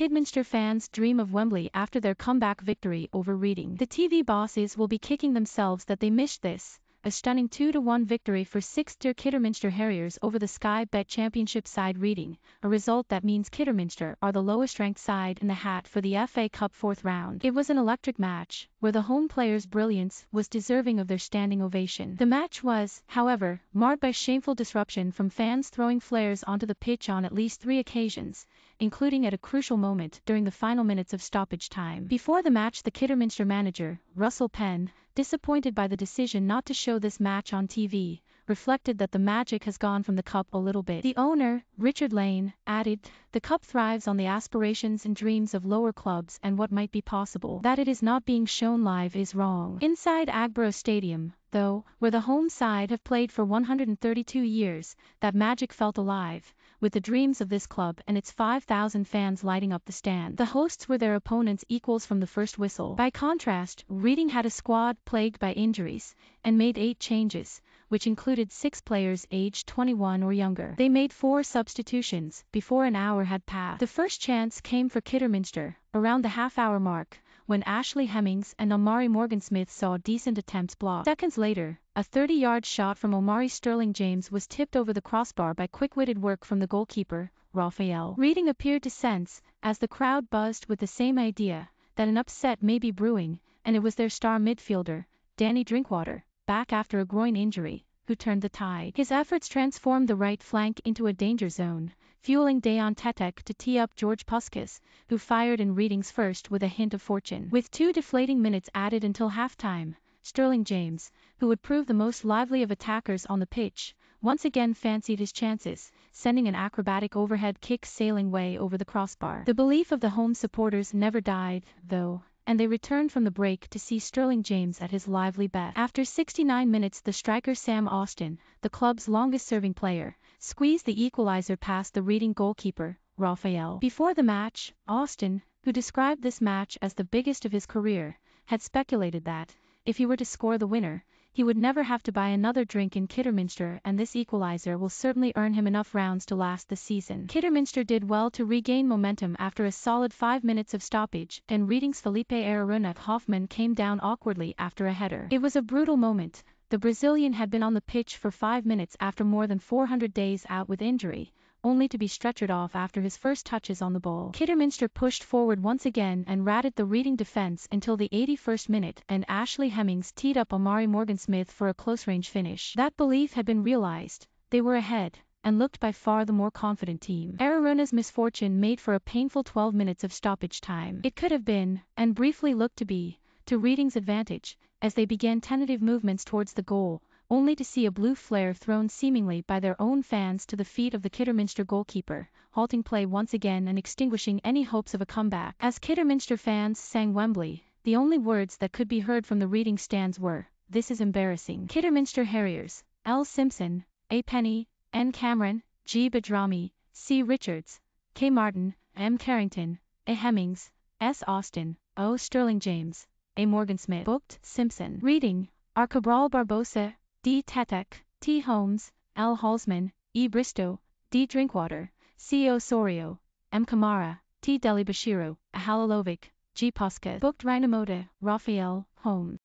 Kidminster fans dream of Wembley after their comeback victory over Reading. The TV bosses will be kicking themselves that they missed this, a stunning 2-1 victory for 6th-tier Kidderminster Harriers over the Sky Bet Championship side Reading, a result that means Kidderminster are the lowest-ranked side in the hat for the FA Cup fourth round. It was an electric match, where the home players' brilliance was deserving of their standing ovation. The match was, however, marred by shameful disruption from fans throwing flares onto the pitch on at least three occasions, including at a crucial moment during the final minutes of stoppage time. Before the match the Kidderminster manager, Russell Penn, disappointed by the decision not to show this match on TV, reflected that the magic has gone from the cup a little bit. The owner, Richard Lane, added, the cup thrives on the aspirations and dreams of lower clubs and what might be possible. That it is not being shown live is wrong. Inside Aggborough Stadium, though, where the home side have played for 132 years, that magic felt alive, with the dreams of this club and its 5,000 fans lighting up the stand. The hosts were their opponents' equals from the first whistle. By contrast, Reading had a squad plagued by injuries, and made eight changes, which included six players aged 21 or younger. They made four substitutions before an hour had passed. The first chance came for Kidderminster, around the half-hour mark, when Ashley Hemmings and Omari Morgan-Smith saw decent attempts blocked. Seconds later, a 30-yard shot from Omari Sterling James was tipped over the crossbar by quick-witted work from the goalkeeper, Raphael. Reading appeared to sense, as the crowd buzzed with the same idea, that an upset may be brewing, and it was their star midfielder, Danny Drinkwater, back after a groin injury, who turned the tide. His efforts transformed the right flank into a danger zone, fueling Dejan Tetek to tee up George Puskas, who fired in Reading's first with a hint of fortune. With two deflating minutes added until halftime, Sterling James, who would prove the most lively of attackers on the pitch, once again fancied his chances, sending an acrobatic overhead kick sailing way over the crossbar. The belief of the home supporters never died, though, and they returned from the break to see Sterling James at his lively best. After 69 minutes the striker Sam Austin, the club's longest-serving player, squeezed the equalizer past the Reading goalkeeper, Raphael. Before the match, Austin, who described this match as the biggest of his career, had speculated that, if he were to score the winner, he would never have to buy another drink in Kidderminster and this equalizer will certainly earn him enough rounds to last the season. Kidderminster did well to regain momentum after a solid five minutes of stoppage, and Reading's Felipe Araruna Hoffmann came down awkwardly after a header. It was a brutal moment, the Brazilian had been on the pitch for five minutes after more than 400 days out with injury, only to be stretchered off after his first touches on the ball. Kidderminster pushed forward once again and ratted the Reading defense until the 81st minute and Ashley Hemmings teed up Omari Morgan-Smith for a close-range finish. That belief had been realized, they were ahead, and looked by far the more confident team. Araruna's misfortune made for a painful 12 minutes of stoppage time. It could have been, and briefly looked to be, to Reading's advantage, as they began tentative movements towards the goal, only to see a blue flare thrown seemingly by their own fans to the feet of the Kidderminster goalkeeper, halting play once again and extinguishing any hopes of a comeback. As Kidderminster fans sang Wembley, the only words that could be heard from the reading stands were, this is embarrassing. Kidderminster Harriers, L. Simpson, A. Penny, N. Cameron, G. Badrami, C. Richards, K. Martin, M. Carrington, A. Hemmings, S. Austin, O. Sterling James, A. Morgan Smith, booked, Simpson. Reading, R. Cabral Barbosa, D. Tetek, T. Holmes, L. Holzman, E. Bristow, D. Drinkwater, C. Osorio, M. Kamara, T. Dele-Bashiru, Halilovic, G. Puskas. Booked Rhinamoda, Raphael, Holmes.